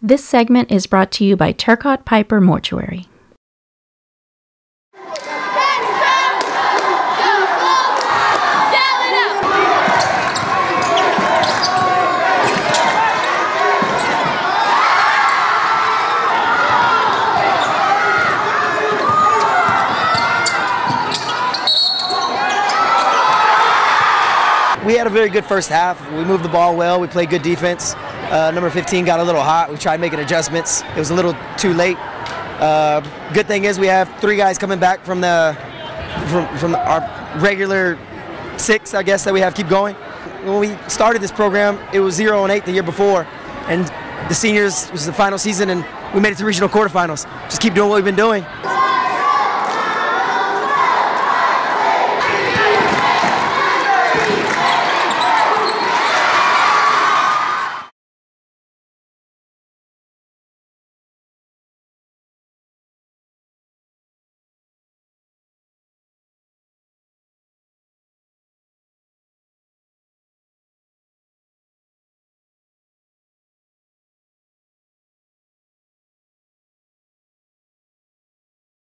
This segment is brought to you by Turcotte Piper Mortuary. we had a very good first half. We moved the ball well. We played good defense. Uh, number 15 got a little hot. We tried making adjustments. It was a little too late. Uh, good thing is we have three guys coming back from the from, from our regular six, I guess, that we have keep going. When we started this program, it was zero and eight the year before, and the seniors was the final season, and we made it to regional quarterfinals. Just keep doing what we've been doing.